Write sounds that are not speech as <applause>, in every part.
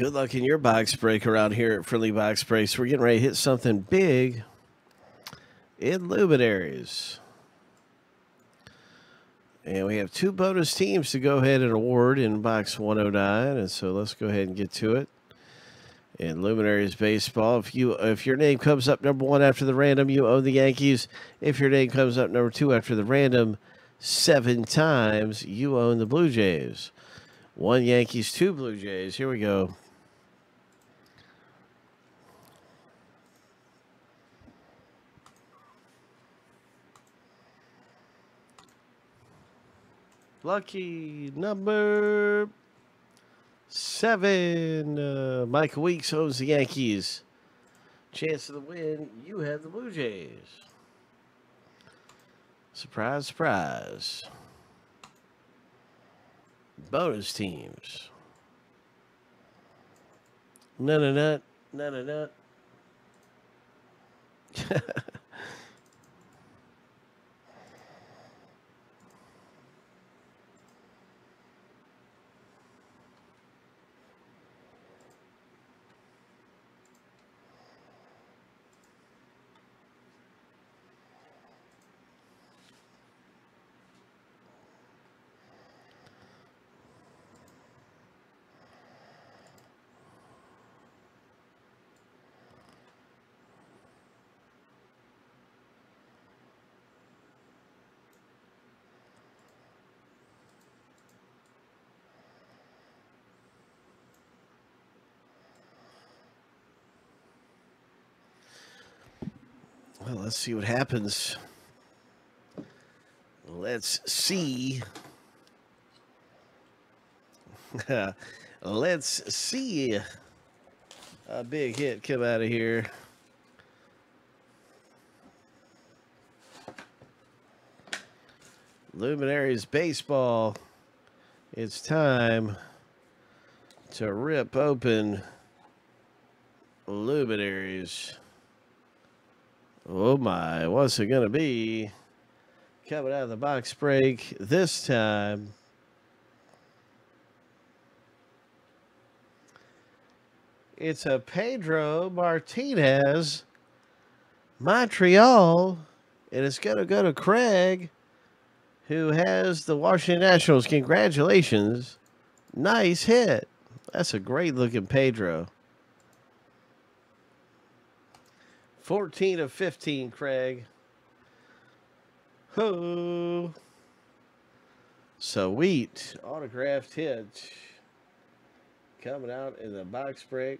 Good luck in your box break around here at Friendly Box Breaks. We're getting ready to hit something big in Luminaries. And we have two bonus teams to go ahead and award in box 109. And so let's go ahead and get to it. In Luminaries Baseball, if you if your name comes up number one after the random, you own the Yankees. If your name comes up number two after the random, seven times, you own the Blue Jays. One Yankees, two Blue Jays. Here we go. Lucky number seven. Uh, Michael Weeks owns the Yankees. Chance of the win. You have the Blue Jays. Surprise, surprise. Bonus teams. None of that. None of that. Well, let's see what happens. Let's see. <laughs> let's see a big hit come out of here. Luminaries Baseball. It's time to rip open Luminaries. Oh my, what's it going to be? Coming out of the box break this time. It's a Pedro Martinez Montreal, and it's going to go to Craig, who has the Washington Nationals. Congratulations. Nice hit. That's a great looking Pedro. 14 of 15, Craig. Ho. Sweet autographed hit coming out in the box break.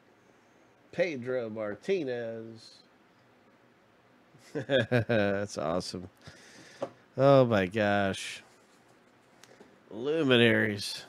Pedro Martinez. <laughs> That's awesome. Oh my gosh. Luminaries.